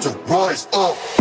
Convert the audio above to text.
to rise up.